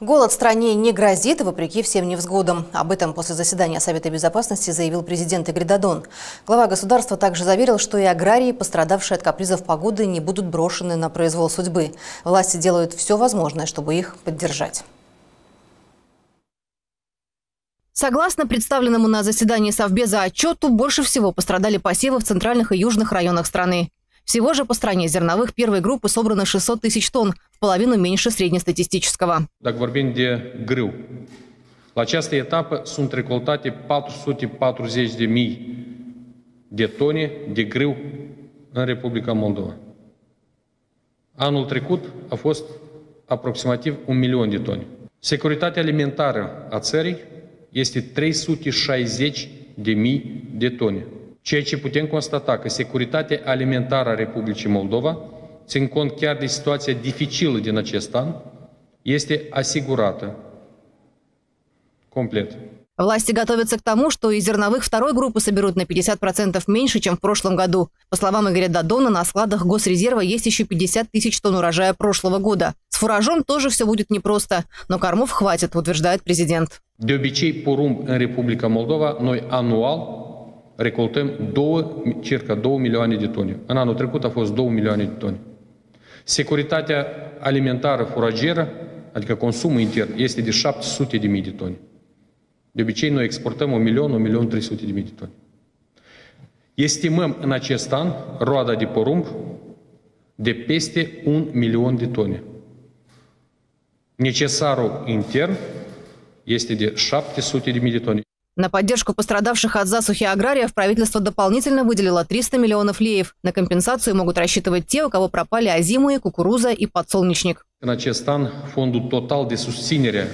Голод стране не грозит, вопреки всем невзгодам. Об этом после заседания Совета Безопасности заявил президент Игорь Дадон. Глава государства также заверил, что и аграрии, пострадавшие от капризов погоды, не будут брошены на произвол судьбы. Власти делают все возможное, чтобы их поддержать. Согласно представленному на заседании Совбеза отчету, больше всего пострадали посевы в центральных и южных районах страны. Всего же по стране зерновых первой группы собрано 600 тысяч тонн, в половину меньше среднестатистического. Так vorbim de grâu. La această etapă sunt recoltate 440 de mii de tone de grâu în Republica Moldova. Anul trecut a fost aproximativ un milion de tone. Securitatea alimentară a țării este 360 de mii de tone. Ceea ce putem constata că securitatea alimentară a Republicii Moldova, țin cont chiar de situația dificilă din acest an, este asigurată complet. Власти готовятся к тому, что и зерновых второй группы соберут на 50% меньше, чем в прошлом году. По словам Игоря Дадона, на складах Госрезерва есть еще 50 тысяч тонн урожая прошлого года. С фуражом тоже все будет непросто, но кормов хватит, утверждает президент. De obicei, porumb în Republica Moldova, noi anual recoltăm 2, circa 2 milioane de tone. În anul trecut a fost 2 milioane de tone. Securitatea alimentară furageră, adică consumul intern, este de 700 de mii de tone. De obicei, noi exportăm 1 milion, 1 milion 300 de mii de tone. Estimăm în acest an roada de porumb de peste 1 milion de tone. Necesarul intern este de 700 de mii de tone. На поддержку пострадавших от засухи аграриев правительство дополнительно выделило 300 миллионов леев. На компенсацию могут рассчитывать те, у кого пропали озимые, кукуруза и подсолнечник. Acest an, fondul total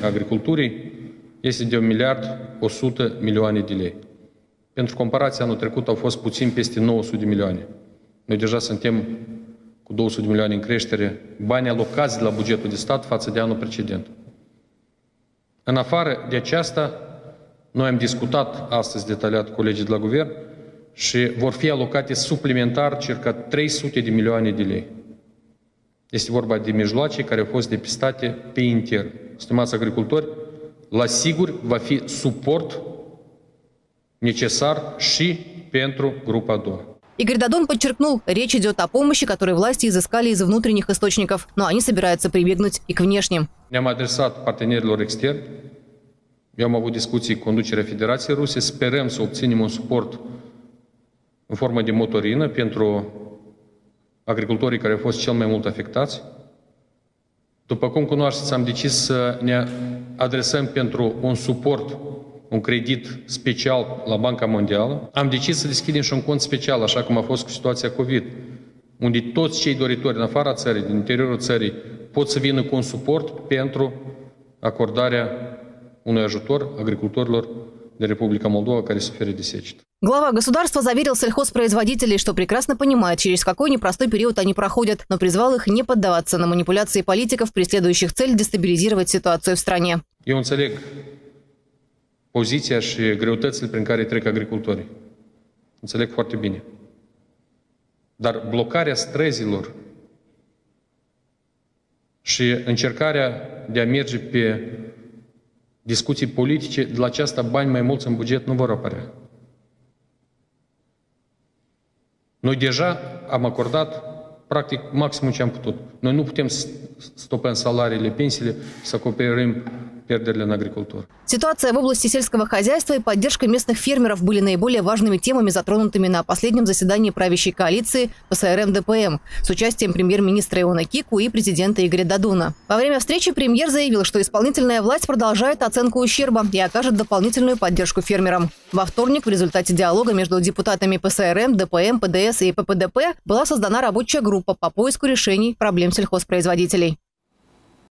a agriculturii este de 1 miliard 100 milioane de lei. Pentru comparație, anul trecut au fost puțin peste 900 de milioane. Noi deja suntem cu 200 de milioane în creștere bani alocați de la bugetul de stat față de anul precedent. În afară de aceasta, Noi am discutat astăzi detaliat cu colegii de la guvern și vor fi alocate suplimentar circa 300 de milioane de lei. Este vorba de mijloace care au fost depistate pe intern. Stimați agricultori, la sigur va fi suport necesar și pentru группа 2. Игорь Дадон подчеркнул, речь идет о помощи, которую власти изыскали из внутренних источников, но они собираются прибегнуть и к внешним. Ne-am adresat partenerilor externi Eu am avut discuții cu conducerea Federației Ruse, sperăm să obținem un suport în formă de motorină pentru agricultorii care au fost cel mai mult afectați. După cum cunoașteți, am decis să ne adresăm pentru un suport, un credit special la Banca Mondială. Am decis să deschidem și un cont special, așa cum a fost cu situația COVID, unde toți cei doritori în afara țării, din interiorul țării, pot să vină cu un suport pentru acordarea unui ajutor agricultorilor de Republica Молдова, care suferă de secetă. Глава государства заверил сельхозпроизводителей, что прекрасно понимает, через какой непростой период они проходят, но призвал их не поддаваться на манипуляции политиков, преследующих цель дестабилизировать ситуацию в стране. Eu înțeleg poziția și greutățile prin care trec agricultorii. Înțeleg foarte bine. Dar blocarea străzilor și încercarea de a merge pe discuții politice, de la aceasta bani mai mulți în buget nu vor apărea. Noi deja am acordat practic maximul ce am putut. Noi nu putem în salariile, pensiile, să acoperim пердерли на агрикультуру. Ситуация в области сельского хозяйства и поддержка местных фермеров были наиболее важными темами, затронутыми на последнем заседании правящей коалиции ПСРМ-ДПМ с участием премьер-министра Иона Кику и президента Игоря Додона. Во время встречи премьер заявил, что исполнительная власть продолжает оценку ущерба и окажет дополнительную поддержку фермерам. Во вторник в результате диалога между депутатами ПСРМ, ДПМ, ПДС и ППДА была создана рабочая группа по поиску решений проблем сельхозпроизводителей.